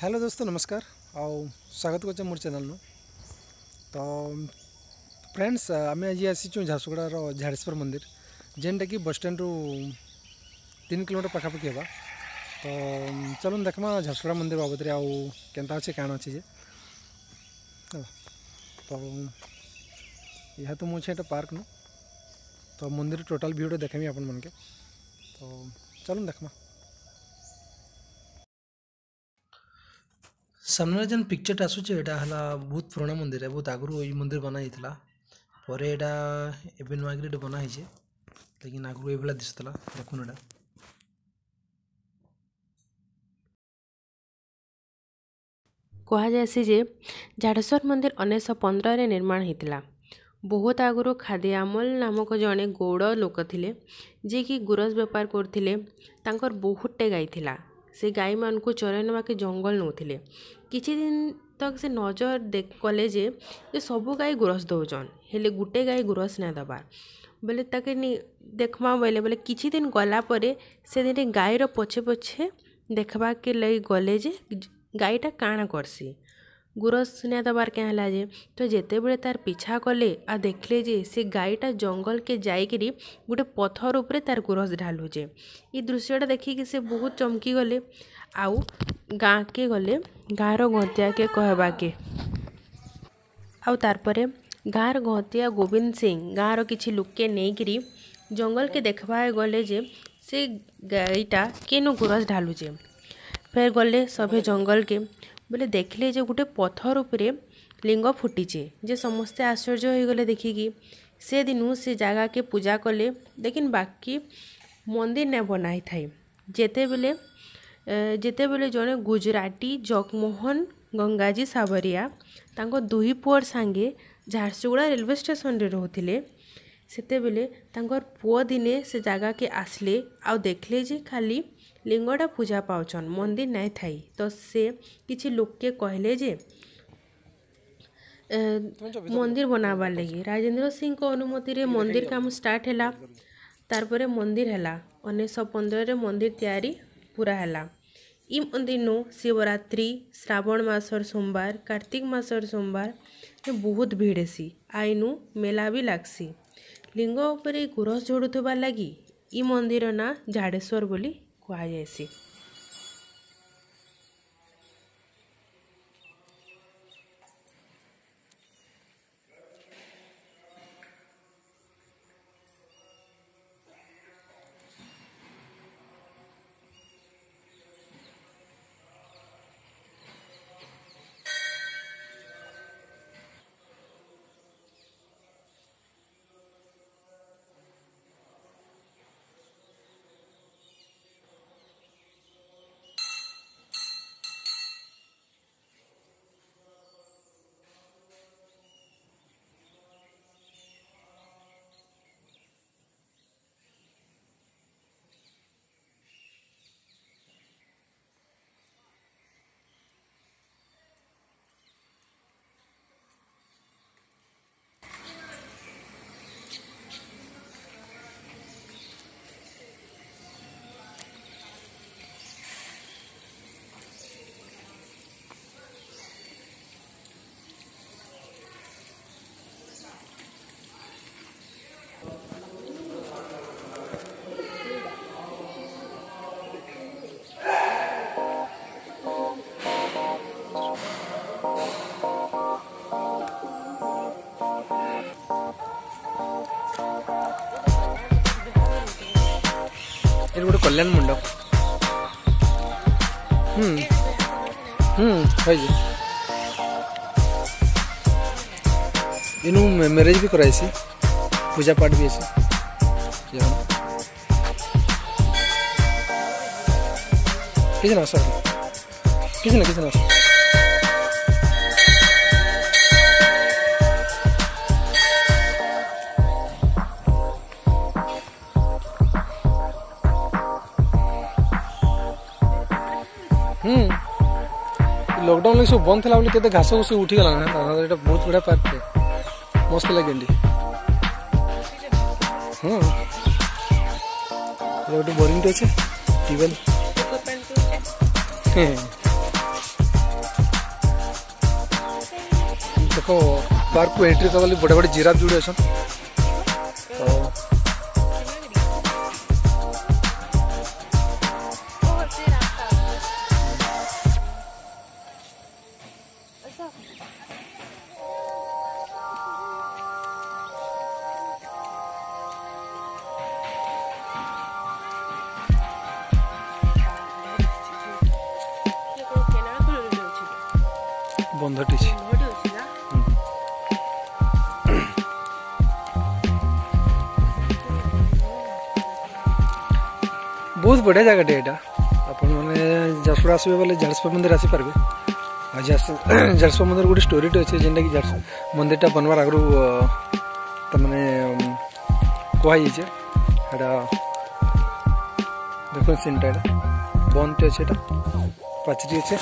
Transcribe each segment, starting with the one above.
Hello दोस्तों नमस्कार आओ स्वागत कर मोर चेल तो फ्रेंड्स आम आज आसीचु झारसुगुड़ झाड़ेश्वर मंदिर जेनटा कि बसस्टाण्रु तीन किलोमीटर पखापाखी हाँ तो चलो देखमा झारसुगुड़ा मंदिर बाबद के कण अच्छे तो, तो यह तो मुझे एक तो पार्क न तो मंदिर टोटाल भ्यूटा तो देखेमी आपन मन के तो चलो देखमा ସାମ୍ନାରେ ଯେନ୍ ପିକ୍ଚର୍ଟା ଆସୁଛେ ଏଇଟା ହେଲା ବହୁତ ପୁରୁଣା ମନ୍ଦିର ବହୁତ ଆଗରୁ ଏଇ ମନ୍ଦିର ବନା ହେଇଥିଲା ପରେ ଏଇଟା ଏବେ ନୂଆ ନୂଆକିରି ଏଇଟା ବନା ହେଇଛେ ଲେକିନ୍ ଆଗରୁ ଏଇଭଳିଆ ଦିଶୁଥିଲା ଦେଖୁନ ଏଇଟା କୁହାଯାଏସି ଯେ ଝାଡ଼େଶ୍ୱର ମନ୍ଦିର ଉଣେଇଶହ ପନ୍ଦରରେ ନିର୍ମାଣ ହେଇଥିଲା ବହୁତ ଆଗରୁ ଖାଦିଆମଲ ନାମକ ଜଣେ ଗୌଡ଼ ଲୋକ ଥିଲେ ଯିଏକି ଗୁରସ ବେପାର କରୁଥିଲେ ତାଙ୍କର ବହୁତଟେ ଗାଈ ଥିଲା ସେ ଗାଈମାନଙ୍କୁ ଚରାଇ ନେବାକେ ଜଙ୍ଗଲ ନେଉଥିଲେ କିଛି ଦିନ ତକ୍ ସେ ନଜର କଲେ ଯେ ଯେ ସବୁ ଗାଈ ଗୁରସ୍ ଦେଉଛନ୍ ହେଲେ ଗୁଟେ ଗାଈ ଗୁରସ୍ ନାଇଁ ଦେବାର୍ ବୋଲେ ତାକେ ଦେଖ୍ମା ବୋଇଲେ ବୋଲେ କିଛି ଦିନ ଗଲା ପରେ ସେ ଦିନେ ଗାଈର ପଛେ ପଛେ ଦେଖ୍ବାକେ ଲାଗି ଗଲେ ଯେ ଗାଈଟା କାଣା କର୍ସି ଗୁର ଶୁନାଇଦେବାର୍ କେଁ ହେଲା ଯେ ତ ଯେତେବେଳେ ତାର୍ ପିଛା କଲେ ଆଉ ଦେଖ୍ଲେ ଯେ ସେ ଗାଈଟା ଜଙ୍ଗଲ୍କେ ଯାଇକିରି ଗୁଟେ ପଥର୍ ଉପ୍ରେ ତାର୍ ଗୁରସ୍ ଢାଲୁଚେ ଇ ଦୃଶ୍ୟଟା ଦେଖିକି ସେ ବହୁତ୍ ଚମ୍କିଗଲେ ଆଉ ଗାଁ'କେ ଗଲେ ଗାଁ'ର ଗଁତିଆକେ କହେବାକେ ଆଉ ତାର୍ ପରେ ଗାଁ'ର ଗଁତିଆ ଗୋବିନ୍ଦ୍ ସିଂ ଗାଁ'ର କିଛି ଲୁକ୍କେ ନେଇକିରି ଜଙ୍ଗଲ୍କେ ଦେଖ୍ବାକେ ଗଲେ ଯେ ସେ ଗାଈଟା କେନୁ ଗୁରସ୍ ଢାଲୁଚେ ଫେର୍ ଗଲେ ସଭେ ଜଙ୍ଗଲ୍କେ ବୋଲେ ଦେଖିଲେ ଯେ ଗୁଟେ ପଥର୍ ଉପ୍ରେ ଲିଙ୍ଗ ଫୁଟିଛେ ଯେ ସମସ୍ତେ ଆଶ୍ଚର୍ଯ୍ୟ ହେଇଗଲେ ଦେଖିକି ସେଦିନୁ ସେ ଜାଗାକେ ପୂଜା କଲେ ଲେକିନ୍ ବାକି ମନ୍ଦିର୍ ନାଇଁ ବନା ହେଇଥାଏ ଯେତେବେଲେ ଯେତେବେଲେ ଜଣେ ଗୁଜୁରାଟୀ ଜଗମୋହନ ଗଙ୍ଗାଜୀ ସାବରିଆ ତାଙ୍କ ଦୁଇ ପୁଅର୍ ସାଙ୍ଗେ ଝାରସୁଗୁଡ଼ା ରେଲୱେ ଷ୍ଟେସନ୍ରେ ରହୁଥିଲେ ସେତେବେଲେ ତାଙ୍କର୍ ପୁଅ ଦିନେ ସେ ଜାଗାକେ ଆସ୍ଲେ ଆଉ ଦେଖ୍ଲେ ଯେ ଖାଲି ଲିଙ୍ଗଟା ପୂଜା ପାଉଛନ୍ ମନ୍ଦିର ନାଇଁ ଥାଇ ତ ସେ କିଛି ଲୋକ୍କେ କହିଲେ ଯେ ମନ୍ଦିର ବନାବାର୍ ଲାଗି ରାଜେନ୍ଦ୍ର ସିଂଙ୍କ ଅନୁମତିରେ ମନ୍ଦିର କାମ ଷ୍ଟାର୍ଟ ହେଲା ତାର୍ପରେ ମନ୍ଦିର ହେଲା ଉଣେଇଶହ ପନ୍ଦରରେ ମନ୍ଦିର ତିଆରି ପୁରା ହେଲା ଇ ମନ୍ଦିରନୁ ଶିବରାତ୍ରି ଶ୍ରାବଣ ମାସର ସୋମବାର କାର୍ତ୍ତିକ ମାସର ସୋମବାର ବହୁତ ଭିଡ଼ ହେସି ଆଇନୁ ମେଲା ବି ଲାଗ୍ସି ଲିଙ୍ଗ ଉପରେ ଗୁରସ ଝଡ଼ୁଥିବାର୍ ଲାଗି ଇ ମନ୍ଦିର ନାଁ ଝାଡ଼େଶ୍ୱର ବୋଲି ku hayeysi. Eh, ଏଠି ଗୋଟେ କଲ୍ୟାଣ ମଣ୍ଡପ ହୁଁ ହୁଁ ହେଇଛି ଏନୁ ମ୍ୟାରେଜ୍ ବି କରାହେଇଛି ପୂଜା ପାଠ ବି ଅଛି କିଛି ନା ସରି କିଛି ନା କିଛି ନା ଲକଡାଉନ୍ ସବୁ ବନ୍ଦ ଥିଲା ବୋଲି କେତେ ଘାସ ଘୁସ ଉଠିଗଲା ନା ଏଇଟା ବହୁତ ବଢ଼ିଆ ପାର୍କଟେ ମସ୍ତ ଲାଗେଣ୍ଡି ହଁ ଗୋଟେ ବୋରିଂଟେ ଅଛି ଟ୍ୟୁବୱେଲ୍ ଦେଖ ପାର୍କକୁ ଏଣ୍ଟ୍ରି କଲେ ବଡ଼ ବଡ଼ ଜିରାଫ ଯୋଡ଼େ ଅଛନ୍ତି বন্ধটিছি ବହୁତ ବଢ଼ିଆ ଜାଗାଟେ ଏଇଟା ଆପଣମାନେ ଝାରସୁଗୁଡ଼ା ଆସିବେ ବୋଲେ ଝାରସୁପା ମନ୍ଦିର ଆସିପାରିବେ ଆଉ ଝାରସୁପା ମନ୍ଦିର ଗୋଟେ ଷ୍ଟୋରିଟେ ଅଛି ଯେନ୍ଟାକି ଝାରସୁ ମନ୍ଦିରଟା ବନବାର ଆଗରୁ ତାମାନେ କୁହାଯାଇଛେ ଏଇଟା ଦେଖୁନ୍ ସିନ୍ଟା ଏଇଟା ବନ୍ଧଟେ ଅଛି ଏଇଟା ପାଚେରୀ ଅଛି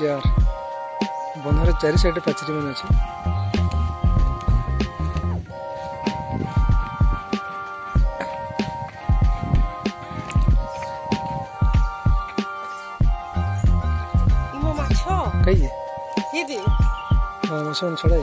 চেয়ার বন্ধার চারি সাইডে প্যাচেরি মানে আছে মাছ ছড়াই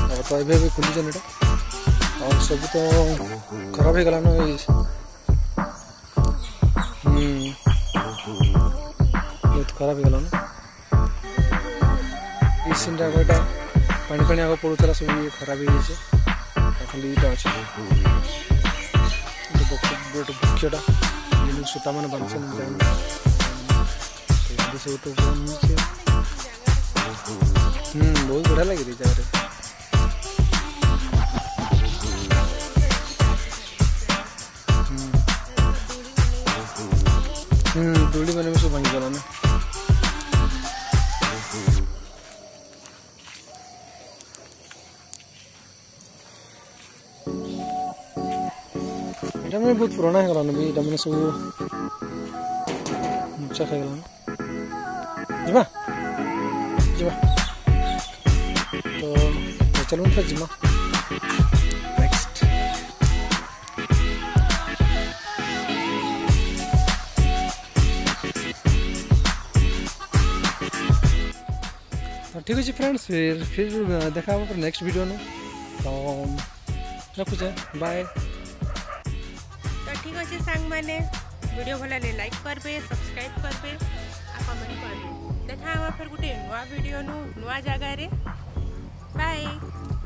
ତ ଏବେ ଏବେ ଖୋଲିଛନ୍ ଏଇଟା ଆଉ ସବୁ ତ ଖରାପ ହେଇଗଲାନ ଏଇ ବହୁତ ଖରାପ ହେଇଗଲାନ ଏଇ ସିନ୍ଟା ଆଗ ଏଇଟା ପାଣି ପାଣି ଆଗ ପଡ଼ୁଥିଲା ସବୁ ଇଏ ଖରାପ ହେଇଯାଇଛି ଖାଲି ଏଇଟା ଅଛି ଗୋଟେ ବୃକ୍ଷଟା ସୂତାମାନେ ବାନ୍ଧିଛନ୍ତି ସବୁ ତ ବହୁତ ବଢ଼ିଆ ଲାଗେ ଜାଗାରେ δουλεύει με νομίζω πάνω γελόνε. Ήταν μια πολύ φρονά έγραν, επειδή ήταν μια σου... Μουτσάχα έγραν. Τζιμά! Τζιμά! Το... Το τέλος μου πέτζιμά. Τζιμά! ठीक है फ्रेंड्स फिर फिर देखा होगा नेक्स्ट वीडियो में तो रखुचे बाय तो ठीक अच्छे सांग मैंने वीडियो भल लाइक करबे सब्सक्राइब करबे आ कमेंट करबे देखा होगा फिर गोटे नुआ वीडियो नु नुआ जगार बाय